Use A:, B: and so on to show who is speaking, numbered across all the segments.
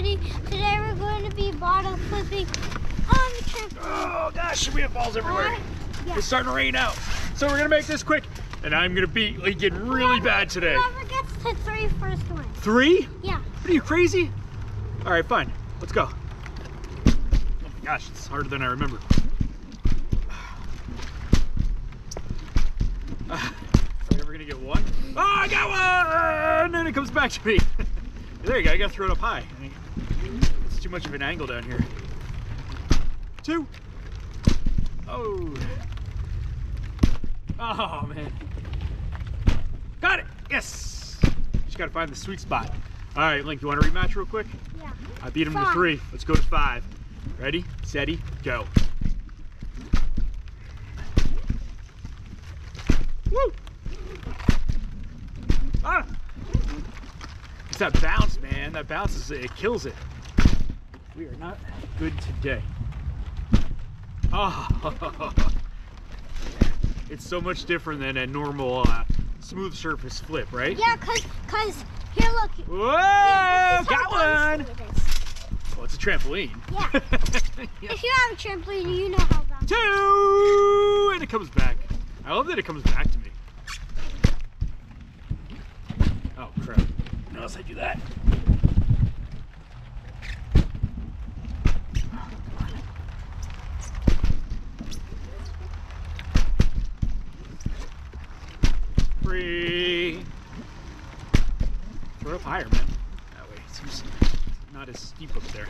A: everybody. Today we're going to be bottle flipping on the trampoline.
B: Oh gosh, we have balls everywhere.
A: Yeah.
B: It's starting to rain out. So we're gonna make this quick. And I'm gonna beat Lincoln really
A: Whoever-
B: bad today.
A: Whoever gets to three first wins.
B: Three?
A: Yeah.
B: What are you crazy? All right, fine. Let's go. Oh my gosh, it's harder than I remember. Uh, are we ever gonna get one? Oh, I got one! And then it comes back to me. There you go. I gotta throw it up high. It's too much of an angle down here. Two. Oh. Oh man. Got it. Yes. Just gotta find the sweet spot. All right, Linc. You want to rematch real quick?
A: Yeah.
B: I beat him to three. Let's go to five. Ready, steady, go. Woo! Ah! That bounce, man. That bounce is it kills it. We are not good today. Oh, it's so much different than a normal uh, smooth surface flip, right?
A: Yeah, cause, cause here look.
B: Whoa!
A: Yeah,
B: got one.
A: it.
B: Well, it's a trampoline.
A: Yeah.
B: Yeah.
A: If you have a trampoline, you know how bouncy.
B: Two, and it comes back. I love that it comes back to me. Oh crap! Unless I do that. Free. Throw up higher, man. That way it seems not as steep up there.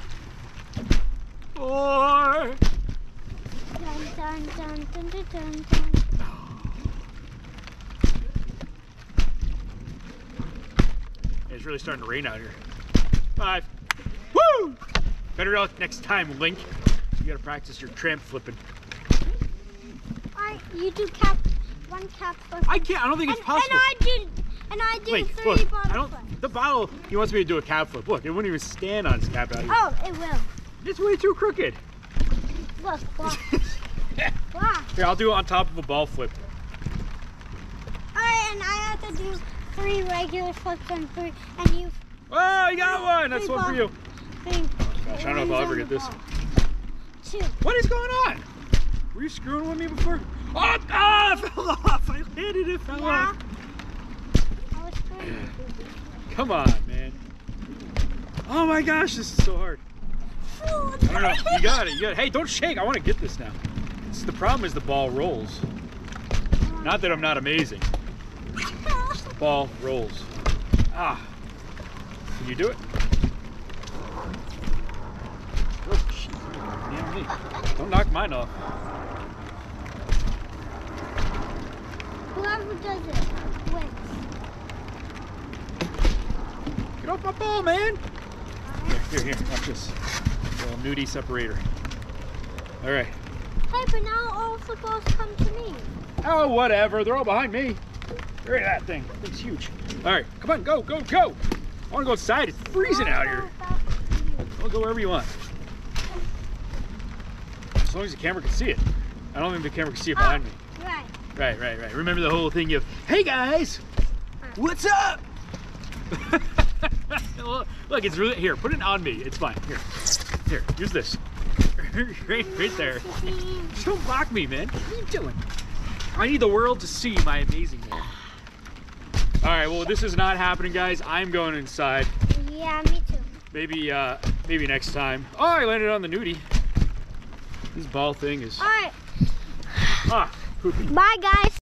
B: Four.
A: Dun, dun, dun, dun, dun, dun, dun.
B: It's really starting to rain out here. Five. Woo! Better luck next time, Linc. You gotta practice your tramp flipping.
A: Alright, you do cap, one cap flip.
B: I can't. I don't think
A: and,
B: it's possible.
A: And I do, and I do
B: Linc,
A: three
B: look.
A: bottle
B: I don't.
A: flips.
B: The bottle. He wants me to do a cap flip. Look, it wouldn't even stand on its cap out here.
A: Oh, it will.
B: It's way too crooked.
A: Look, watch,
B: Here. I'll do it on top of a ball flip.
A: Alright, and I have to do three regular flips and three, and you
B: Oh, you got one. That's one for you.
A: three.
B: Gosh, I don't know if I'll ever get this.
A: Two.
B: What is going on? Were you screwing with me before? Oh, ah, it fell off. I landed. It fell
A: Yeah.
B: off.
A: I was three.
B: Come on, man. Oh my gosh, this is so hard. I don't know. You got it. You got it. Hey, don't shake. I want to get this now. It's, the problem is the ball rolls. Not that I'm not amazing. Ball rolls. Ah. Can you do it? Oh, shit. Damn me. Don't knock mine off.
A: Whoever does it wins.
B: Get off my ball, man. Here, here, here. Watch this. Little nudie separator. All right.
A: Hey, but now all the balls come to me.
B: Oh, whatever. They're all behind me. Look at that thing. It's huge. All right, come on, go, go, go. I want to go outside. It's freezing out here. I'll go wherever you want. As long as the camera can see it. I don't think the camera can see it behind me.
A: Right.
B: Right, right, right. Remember the whole thing of, hey guys, what's up? Look, Look, it's really, here, put it on me. It's fine. Here, here, use this. right, right there. Just don't block me, man. What are you doing? I need the world to see my amazing man. All right, well, this is not happening, guys. I'm going inside.
A: Yeah, me too.
B: Maybe, uh, maybe next time. Oh, I landed on the nudie. This ball thing is
A: All right.
B: ah poopy.
A: Bye, guys.